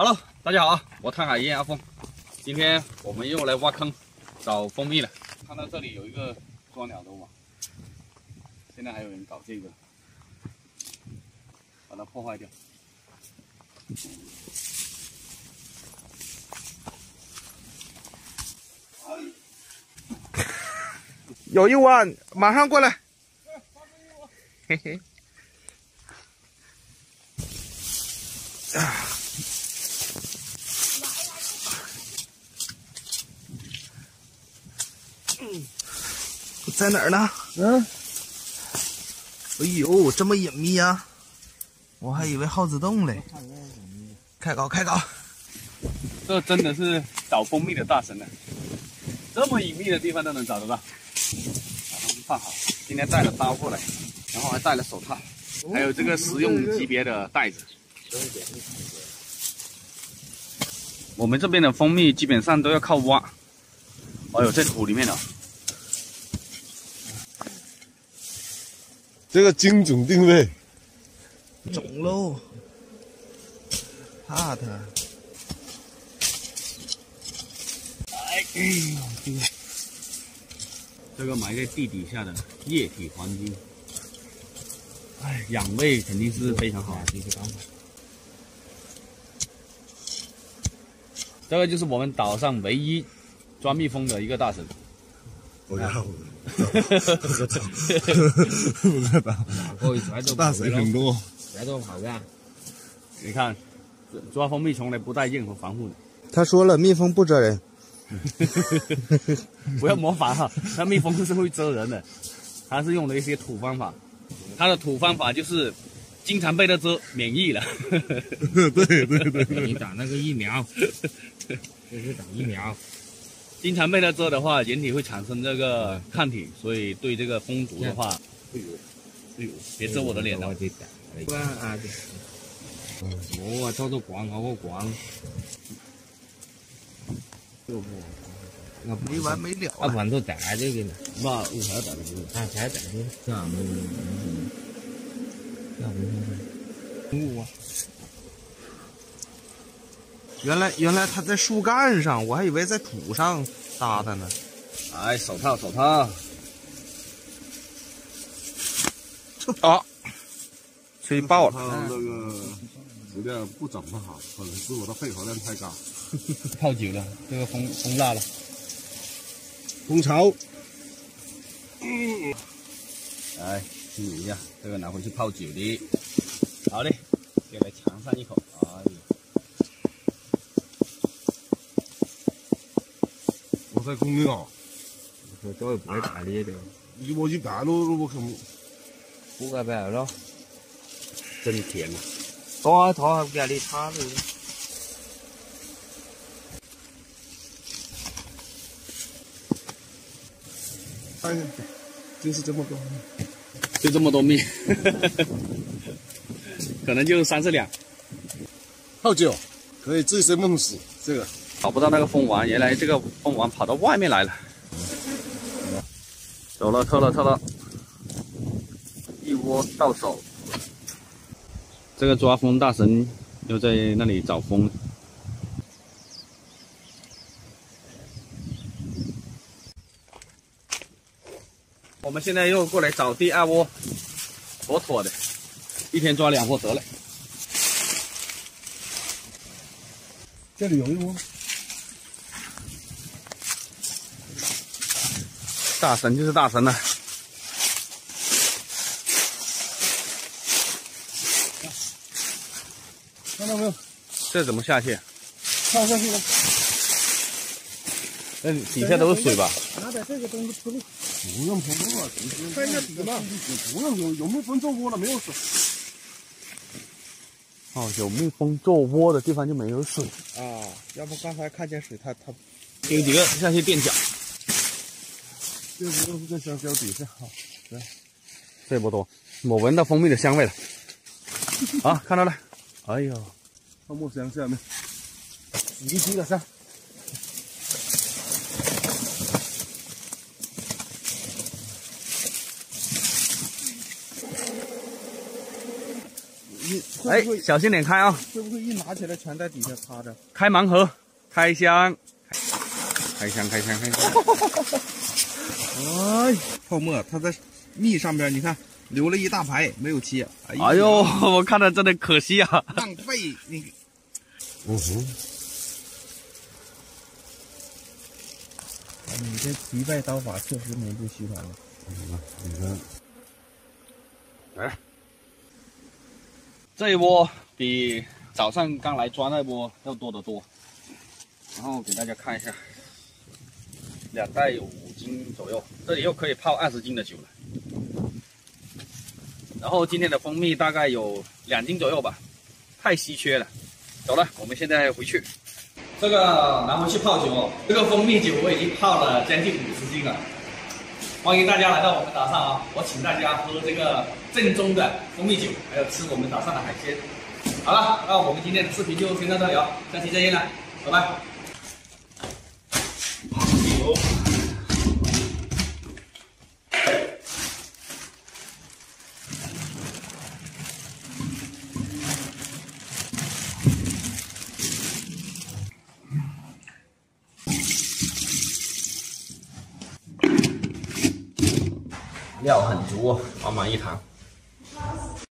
Hello，大家好啊，我探海燕阿峰，今天我们又来挖坑找蜂蜜了。看到这里有一个装鸟的网，现在还有人搞这个，把它破坏掉。有一碗，马上过来。嘿嘿。啊。在哪儿呢？嗯。哎呦，这么隐秘啊！我还以为耗子洞嘞。开搞开搞。这真的是找蜂蜜的大神呢，这么隐秘的地方都能找得到。把东西放好，今天带了刀过来，然后还带了手套，还有这个食用级别的袋子。我们这边的蜂蜜基本上都要靠挖。哎呦，这土里面了。这个精准定位，肿喽，怕他。哎，这个埋在地底下的液体黄金，哎，养胃肯定是非常好的一个方法。这个就是我们岛上唯一抓蜜蜂的一个大神。我要。大水很多，来多跑的。你看，抓蜂蜜从来不带任何防护的。他说了，蜜蜂不蛰人。不要模仿哈，那蜜蜂是会蛰人的。他是用的一些土方法，他的土方法就是经常被它蛰，免疫了。对对对，你打那个疫苗，就是打疫苗。经常被它蛰的话，人体会产生这个抗体，所以对这个蜂毒的话，哎呦，哎呦，别蛰我的脸了。我啊，做做广好个广，没完没了。啊，反正大这个呢，嘛，有啥大的？啊，啥大的？这样没有，那不是，我。原来原来它在树干上，我还以为在土上搭的呢。哎，手套手套。啊，吹爆了。它那个质量不怎么好，可能是我的肺活量太高。泡久了，这个风风大了。蜂巢。嗯。来，注意一下，这个拿回去泡酒的。好嘞，先来尝上一口。在公园啊，我找一半大的的，一摸一半喽，我看不个半了，真甜啊！多他给你差的。哎呀，就是这么多，就这么多蜜，可能就三四两。泡酒可以醉生梦死，这个。找不到那个蜂王，原来这个蜂王跑到外面来了。走了，撤了，撤了，一窝到手。这个抓蜂大神又在那里找蜂。我们现在又过来找第二窝，妥妥的，一天抓两窝得了。这里有一窝。大神就是大神了，看到没有？这怎么下去？跳下去了。那底下都是水吧？拿点这个东西铺路。不用铺路啊，看一下底嘛。不用有有蜜蜂做窝了，没有水。哦，有蜜蜂做窝的地方就没有水啊。要不刚才看见水，它它有几个下去垫脚。这不都是在香蕉底下？好，来，这不多，我闻到蜂蜜的香味了。啊，看到了，哎呦，泡沫箱下面，一级的香。你哎，小心点开啊！会不会一拿起来全在底下趴着？开盲盒，开箱，开箱，开箱，开箱。哎，泡沫，它在蜜上边，你看留了一大排没有切。哎呦，我看着真的可惜啊，浪费你。嗯哼。你这迪拜刀法确实名不虚传了。来，这一窝比早上刚来抓那波要多得多。然后给大家看一下，两袋有斤左右，这里又可以泡二十斤的酒了。然后今天的蜂蜜大概有两斤左右吧，太稀缺了。走了，我们现在回去。这个拿回去泡酒哦，这个蜂蜜酒我已经泡了将近五十斤了。欢迎大家来到我们岛上啊！我请大家喝这个正宗的蜂蜜酒，还有吃我们岛上的海鲜。好了，那我们今天的视频就先到这里哦，下期再见了，拜拜。料很足，满满一坛。